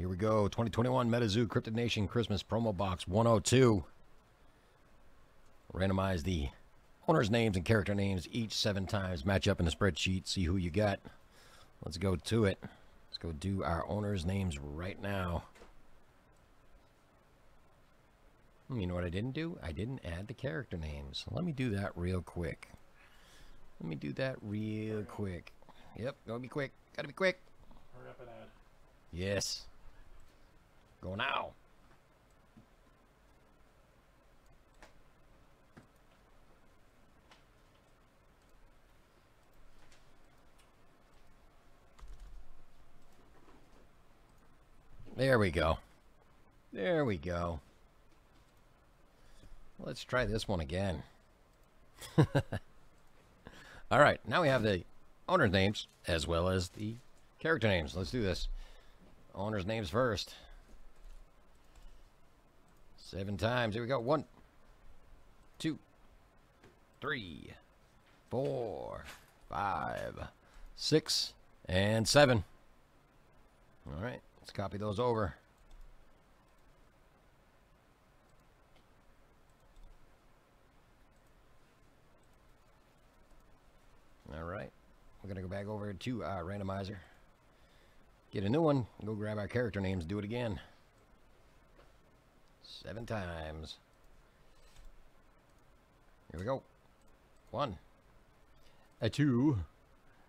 Here we go. 2021 MetaZoo Cryptid Nation Christmas promo box 102. Randomize the owners' names and character names each seven times. Match up in the spreadsheet. See who you got. Let's go to it. Let's go do our owners' names right now. Hmm, You know what I didn't do? I didn't add the character names. Let me do that real quick. Let me do that real quick. Yep, gotta be quick. Gotta be quick. Hurry up and add. Yes. Go now. There we go. There we go. Let's try this one again. All right, now we have the owner's names as well as the character names. Let's do this. Owner's names first. Seven times. Here we go. One, two, three, four, five, six, and seven. All right, let's copy those over. All right, we're gonna go back over to our randomizer. Get a new one. Go grab our character names. Do it again. Seven times. Here we go. One. A two.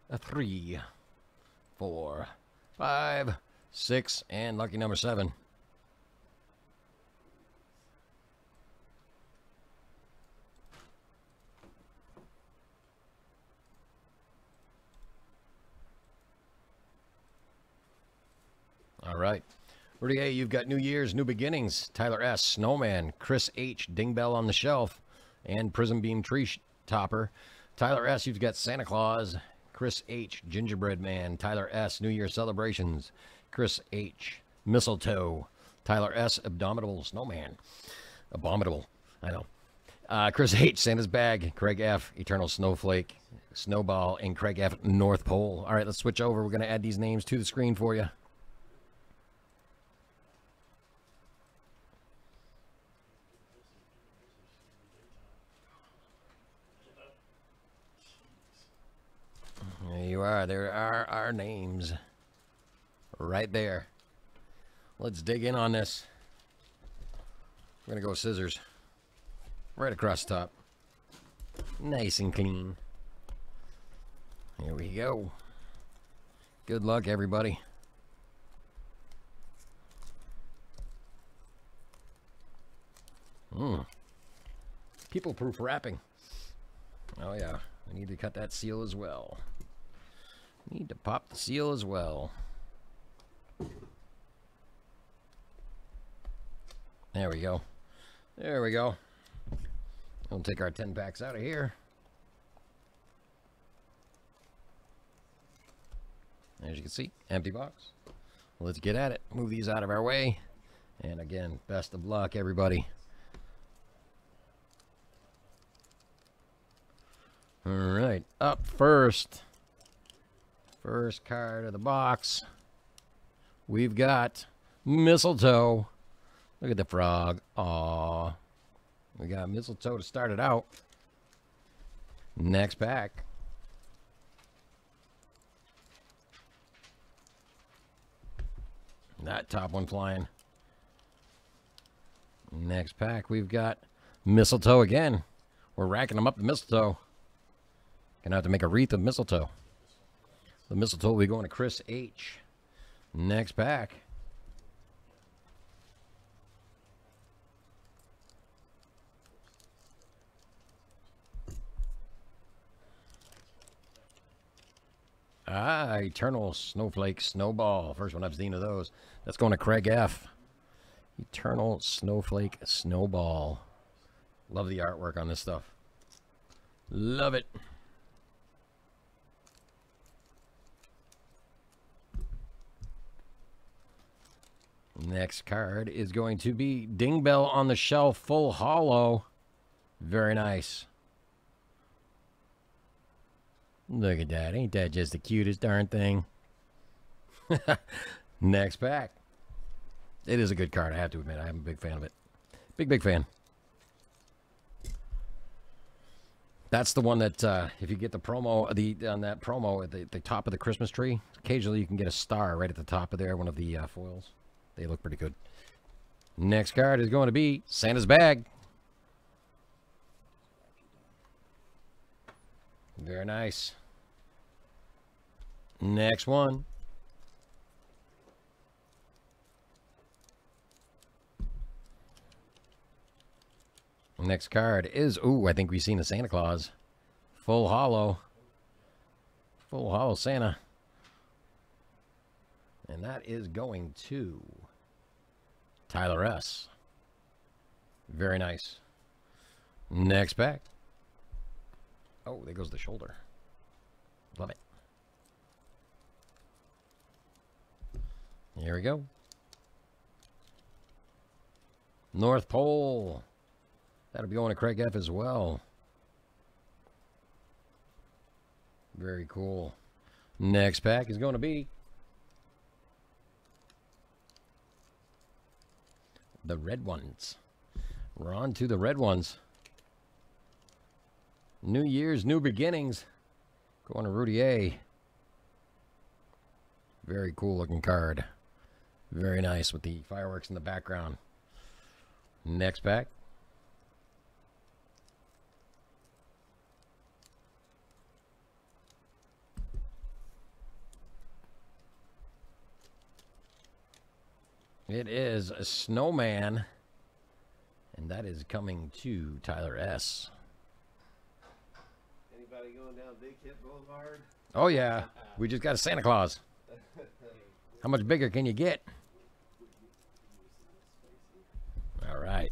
A three. Four. Five. Six. And lucky number seven. All right. Rudy you've got New Year's, New Beginnings. Tyler S, Snowman. Chris H, Dingbell on the Shelf. And Prism Beam Tree Topper. Tyler S, you've got Santa Claus. Chris H, Gingerbread Man. Tyler S, New Year Celebrations. Chris H, Mistletoe. Tyler S, Abominable Snowman. Abominable. I know. Uh, Chris H, Santa's Bag. Craig F, Eternal Snowflake. Snowball. And Craig F, North Pole. All right, let's switch over. We're going to add these names to the screen for you. There you are. There are our names. Right there. Let's dig in on this. We're going to go scissors. Right across the top. Nice and clean. Here we go. Good luck, everybody. Hmm. People proof wrapping. Oh, yeah. I need to cut that seal as well. Need to pop the seal as well. There we go. There we go. We'll take our 10 packs out of here. As you can see, empty box. Let's get at it. Move these out of our way. And again, best of luck, everybody. All right, up first. First card of the box. We've got mistletoe. Look at the frog. Aw. We got mistletoe to start it out. Next pack. That top one flying. Next pack, we've got mistletoe again. We're racking them up the mistletoe. Gonna have to make a wreath of mistletoe. The mistletoe will be going to Chris H. Next pack. Ah, Eternal Snowflake Snowball. First one I've seen of those. That's going to Craig F. Eternal Snowflake Snowball. Love the artwork on this stuff. Love it. Next card is going to be Dingbell on the Shelf Full Holo. Very nice. Look at that. Ain't that just the cutest darn thing? Next pack. It is a good card, I have to admit. I'm a big fan of it. Big, big fan. That's the one that uh, if you get the promo the on that promo at the, the top of the Christmas tree, occasionally you can get a star right at the top of there, one of the uh, foils. They look pretty good. Next card is going to be Santa's bag. Very nice. Next one. Next card is, ooh, I think we've seen a Santa Claus. Full holo. Full holo Santa. And that is going to Tyler S. Very nice. Next pack. Oh, there goes the shoulder. Love it. Here we go. North Pole. That'll be going to Craig F as well. Very cool. Next pack is going to be the red ones. We're on to the red ones. New Year's, new beginnings. Going to Rudy A. Very cool looking card. Very nice with the fireworks in the background. Next pack. It is a snowman. And that is coming to Tyler S. Anybody going down Big Hit Boulevard? Oh, yeah. We just got a Santa Claus. How much bigger can you get? All right.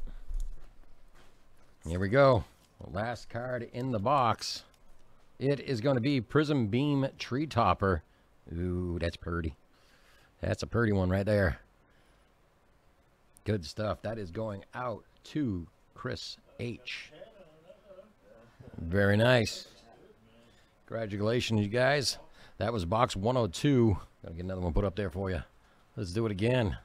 Here we go. Last card in the box. It is going to be Prism Beam Tree Topper. Ooh, that's pretty. That's a pretty one right there. Good stuff. That is going out to Chris H. Very nice. Congratulations, you guys. That was box 102. Gotta get another one put up there for you. Let's do it again.